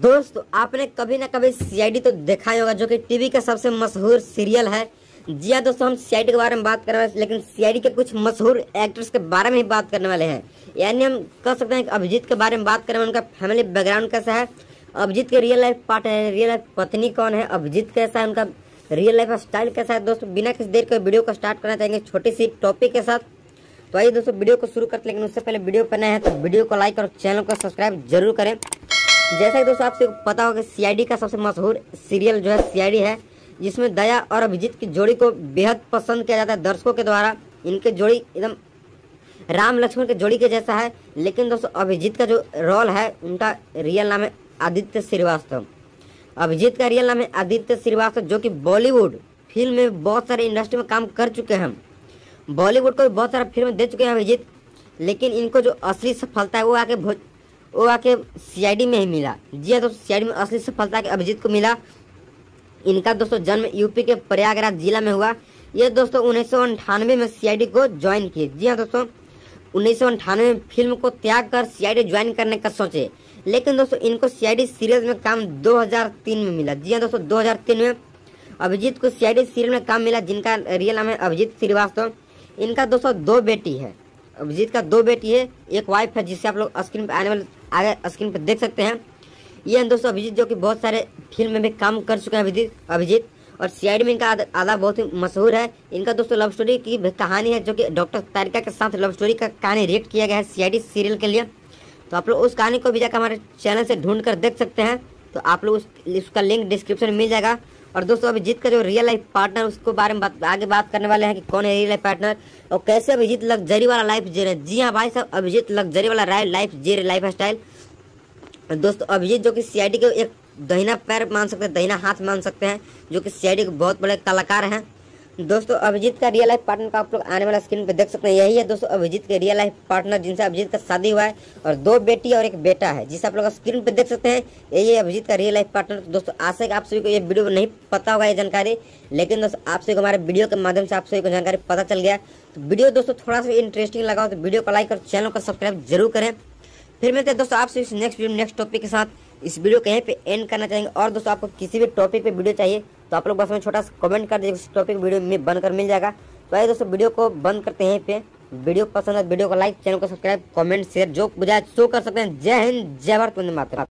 दोस्तों, आपने कभी ना कभी सीआईडी तो देखा ही होगा, जो कि टीवी का सबसे मशहूर सीरियल है। जी हाँ दोस्तों, हम सीआईडी के बारे में बात करने वाले लेकिन सीआईडी के कुछ मशहूर एक्टर्स के बारे में ही बात करने वाले हैं। यानी हम कह सकते हैं कि अभिजीत के बारे में बात करें, उनका फैमिली बैकग्राउंड कैसा है। अभिजीत के रियल लाइफ पार्ट है रियल लाइफ पत्नी कौन है, अभिजीत कैसा है, उनका रियल लाइफ स्टाइल कैसा है। दोस्तों, बिना किसी देर के वीडियो को स्टार्ट करना चाहेंगे छोटी सी टॉपिक के साथ। तो आइए दोस्तों वीडियो को शुरू करते लेकिन उससे पहले वीडियो पर नए हैं तो वीडियो को लाइक और चैनल को सब्सक्राइब ज़रूर करें। जैसा कि दोस्तों आपसे पता होगा सीआईडी का सबसे मशहूर सीरियल जो है सीआईडी है, जिसमें दया और अभिजीत की जोड़ी को बेहद पसंद किया जाता है दर्शकों के द्वारा। इनके जोड़ी एकदम राम लक्ष्मण के जोड़ी के जैसा है, लेकिन दोस्तों अभिजीत का जो रोल है, उनका रियल नाम है आदित्य श्रीवास्तव। अभिजीत का रियल नाम है आदित्य श्रीवास्तव, जो कि बॉलीवुड फ़िल्म में बहुत सारे इंडस्ट्री में काम कर चुके हैं। बॉलीवुड को भी बहुत सारा फ़िल्म दे चुके हैं अभिजीत, लेकिन इनको जो असली सफलता है, वो आके वो आके सीआईडी में ही मिला। जी हाँ दोस्तों सीआईडी में असली सफलता के अभिजीत को मिला। इनका दोस्तों जन्म यूपी के प्रयागराज जिला में हुआ। ये दोस्तों उन्नीस में सीआईडी को ज्वाइन किए। जी हाँ दोस्तों, उन्नीस में फ़िल्म को त्याग कर सीआईडी ज्वाइन करने का सोचे। लेकिन दोस्तों, इनको सीआईडी सीरियल में काम 2003 में मिला। जी हाँ दोस्तों 2003 में अभिजीत को सीआईडी सीरियल में काम मिला, जिनका रियल नाम है अभिजीत श्रीवास्तव। इनका दोस्तों दो बेटी है। अभिजीत का दो बेटी है, एक वाइफ है जिससे आप लोग स्क्रीन पर आने वाले आगे स्क्रीन पर देख सकते हैं। ये हैं दोस्तों अभिजीत, जो कि बहुत सारे फ़िल्म में भी काम कर चुके हैं अभिजीत अभिजीत। और सीआईडी में इनका आधा बहुत ही मशहूर है। इनका दोस्तों लव स्टोरी की कहानी है, जो कि डॉक्टर तारिका के साथ लव स्टोरी का कहानी रिएक्ट किया गया है सीआईडी सीरियल के लिए। तो आप लोग उस कहानी को भी जाकर हमारे चैनल से ढूंढ कर देख सकते हैं। तो आप लोग उस उसका लिंक डिस्क्रिप्शन में मिल जाएगा। और दोस्तों अभिजीत का जो रियल लाइफ पार्टनर उसको बारे में बात, आगे बात करने वाले हैं कि कौन है रियल लाइफ पार्टनर और कैसे अभिजीत लग्जरी वाला लाइफ जी रहे जी हाँ भाई साहब अभिजीत लग्जरी वाला लाइफ जी रहे लाइफ स्टाइल दोस्तों अभिजीत जो कि सीआईडी के एक दहीना पैर मान सकते हैं दहीना हाथ मान सकते हैं जो कि सीआईडी के बहुत बड़े कलाकार हैं। दोस्तों, अभिजीत का रियल लाइफ पार्टनर का आप लोग आने वाला स्क्रीन पे देख सकते हैं, यही है दोस्तों, अभिजीत के रियल लाइफ पार्टनर जिनसे अभिजीत का शादी हुआ है और दो बेटी और एक बेटा है, जिसे आप लोग स्क्रीन पे देख सकते हैं, यही है अभिजीत का रियल लाइफ पार्टनर दोस्तों, आशा आप सभी को ये वीडियो नहीं पता होगा ये जानकारी, लेकिन दोस्तों, आप सभी को हमारे वीडियो के माध्यम से आप सभी को जानकारी पता चल गया। तो वीडियो दोस्तों, थोड़ा सा इंटरेस्टिंग लगा तो वीडियो को लाइक और चैनल को सब्सक्राइब ज़रूर करें। फिर मिलते हैं दोस्तों, आपसे नेक्स्ट वीडियो नेक्स्ट टॉपिक के साथ। इस वीडियो को यहीं पे एंड करना चाहेंगे और दोस्तों, आपको किसी भी टॉपिक पे वीडियो चाहिए तो आप लोग बस में छोटा सा कमेंट कर दीजिए टॉपिक वीडियो में बनकर मिल जाएगा। तो आइए दोस्तों, वीडियो को बंद करते हैं पे। वीडियो पसंद है वीडियो को लाइक चैनल को सब्सक्राइब कमेंट शेयर जो बुझाए शो कर सकते हैं। जय हिंद, जय भारत, वंदे